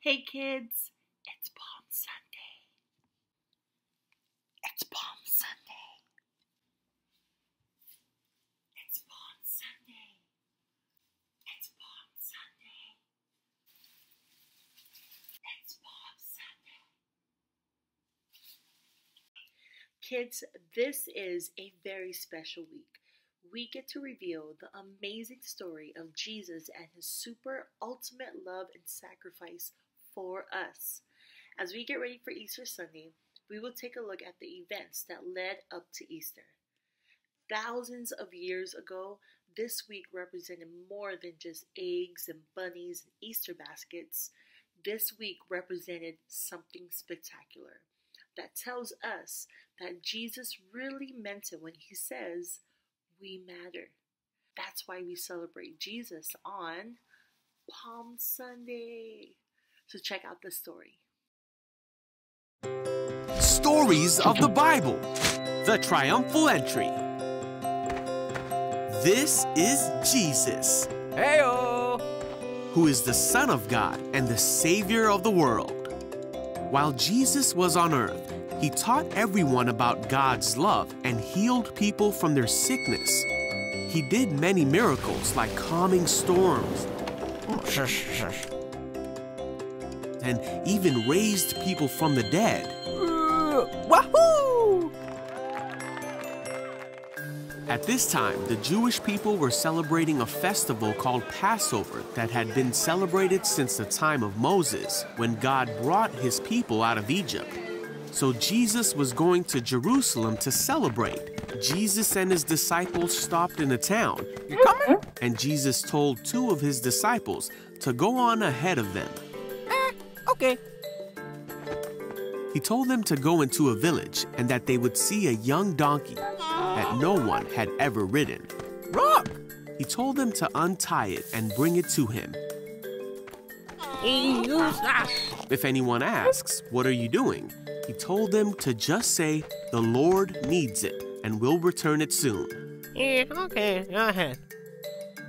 Hey kids, it's Palm Sunday. It's Palm Sunday. It's Palm Sunday. It's Palm Sunday. It's Palm Sunday. Kids, this is a very special week. We get to reveal the amazing story of Jesus and his super ultimate love and sacrifice for us. As we get ready for Easter Sunday, we will take a look at the events that led up to Easter. Thousands of years ago, this week represented more than just eggs and bunnies and Easter baskets. This week represented something spectacular that tells us that Jesus really meant it when he says, We matter. That's why we celebrate Jesus on Palm Sunday. So check out the story. Stories of the Bible The Triumphal Entry. This is Jesus, Heyo! who is the Son of God and the Savior of the world. While Jesus was on earth, he taught everyone about God's love and healed people from their sickness. He did many miracles like calming storms shush. and even raised people from the dead. Uh, Wahoo! At this time, the Jewish people were celebrating a festival called Passover that had been celebrated since the time of Moses, when God brought his people out of Egypt. So Jesus was going to Jerusalem to celebrate. Jesus and his disciples stopped in a town, You coming? and Jesus told two of his disciples to go on ahead of them. Eh, okay. He told them to go into a village and that they would see a young donkey that no one had ever ridden. Rock! He told them to untie it and bring it to him. If anyone asks, What are you doing? He told them to just say, The Lord needs it and will return it soon. Yeah, okay, go ahead.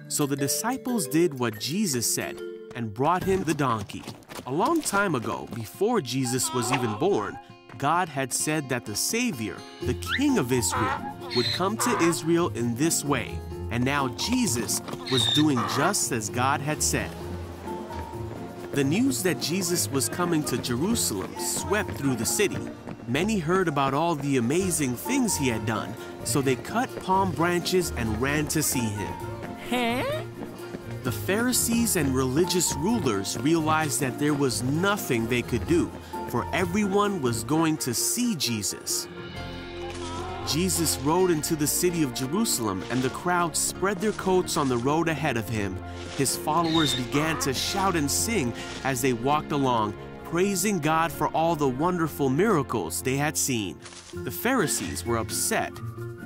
So the disciples did what Jesus said and brought him the donkey. A long time ago, before Jesus was even born, God had said that the Savior, the King of Israel, would come to Israel in this way. And now Jesus was doing just as God had said. The news that Jesus was coming to Jerusalem swept through the city. Many heard about all the amazing things he had done, so they cut palm branches and ran to see him. Huh? The Pharisees and religious rulers realized that there was nothing they could do, for everyone was going to see Jesus. Jesus rode into the city of Jerusalem, and the crowd spread their coats on the road ahead of him. His followers began to shout and sing as they walked along, praising God for all the wonderful miracles they had seen. The Pharisees were upset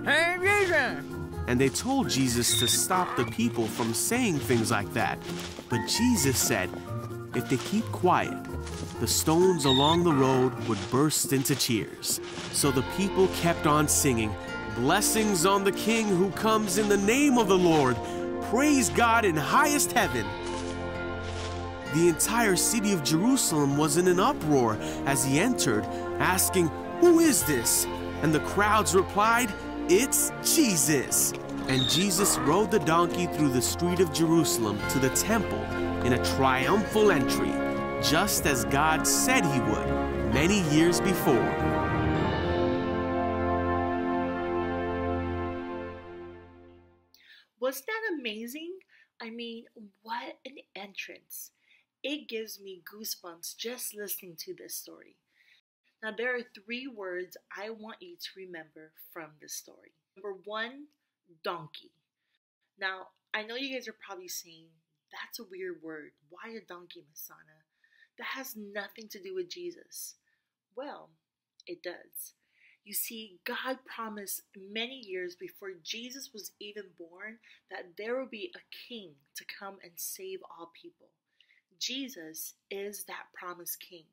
Hey, Jesus! and they told Jesus to stop the people from saying things like that. But Jesus said, if they keep quiet, the stones along the road would burst into cheers. So the people kept on singing, Blessings on the King who comes in the name of the Lord. Praise God in highest heaven. The entire city of Jerusalem was in an uproar as he entered, asking, Who is this? And the crowds replied, It's Jesus. And Jesus rode the donkey through the street of Jerusalem to the temple in a triumphal entry, just as God said he would many years before. Was that amazing? I mean, what an entrance. It gives me goosebumps just listening to this story. Now, there are three words I want you to remember from this story. Number one, donkey. Now, I know you guys are probably saying, that's a weird word. Why a donkey, Masana? That has nothing to do with Jesus. Well, it does. You see, God promised many years before Jesus was even born that there will be a king to come and save all people. Jesus is that promised king.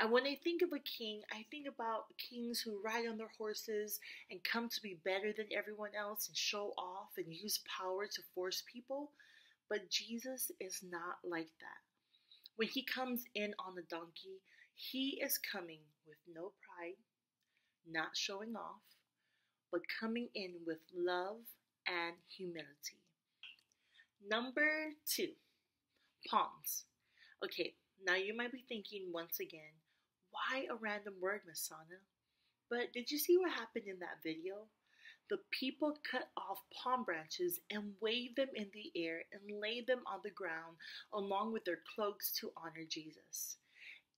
And when I think of a king, I think about kings who ride on their horses and come to be better than everyone else and show off and use power to force people. But Jesus is not like that. When he comes in on the donkey, he is coming with no pride, not showing off, but coming in with love and humility. Number two, palms. Okay, now you might be thinking once again, why a random word, Masana? But did you see what happened in that video? The people cut off palm branches and waved them in the air and laid them on the ground along with their cloaks to honor Jesus.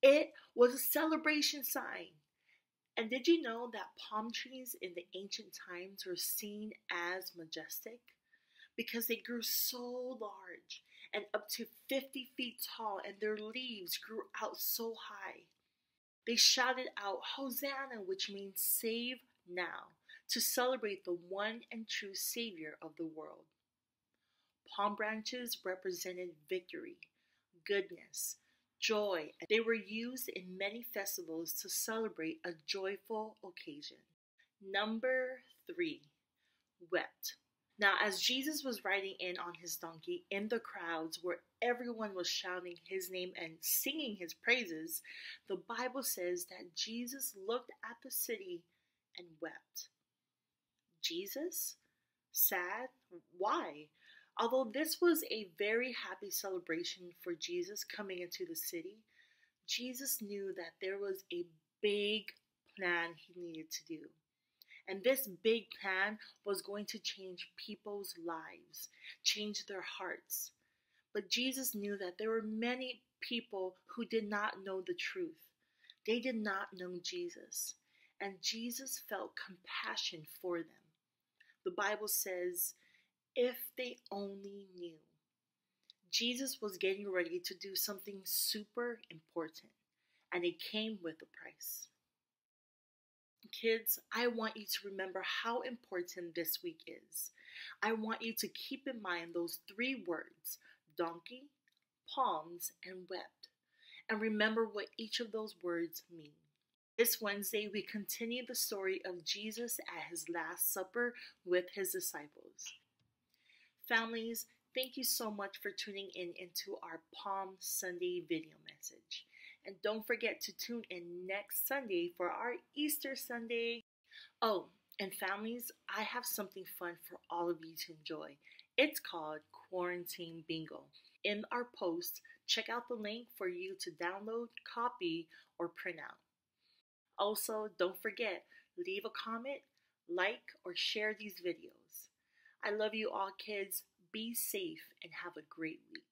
It was a celebration sign. And did you know that palm trees in the ancient times were seen as majestic? Because they grew so large and up to 50 feet tall, and their leaves grew out so high. They shouted out, Hosanna, which means save now, to celebrate the one and true Savior of the world. Palm branches represented victory, goodness, joy. They were used in many festivals to celebrate a joyful occasion. Number three, wept. Now, as Jesus was riding in on his donkey in the crowds where everyone was shouting his name and singing his praises, the Bible says that Jesus looked at the city and wept. Jesus? Sad? Why? Although this was a very happy celebration for Jesus coming into the city, Jesus knew that there was a big plan he needed to do. And this big plan was going to change people's lives, change their hearts. But Jesus knew that there were many people who did not know the truth. They did not know Jesus. And Jesus felt compassion for them. The Bible says, if they only knew. Jesus was getting ready to do something super important, and it came with a price. Kids, I want you to remember how important this week is. I want you to keep in mind those three words donkey, palms, and wept. And remember what each of those words mean. This Wednesday, we continue the story of Jesus at his Last Supper with his disciples. Families, thank you so much for tuning in into our Palm Sunday video message. And don't forget to tune in next Sunday for our Easter Sunday. Oh, and families, I have something fun for all of you to enjoy. It's called Quarantine Bingo. In our post, check out the link for you to download, copy, or print out. Also, don't forget, leave a comment, like, or share these videos. I love you all, kids. Be safe and have a great week.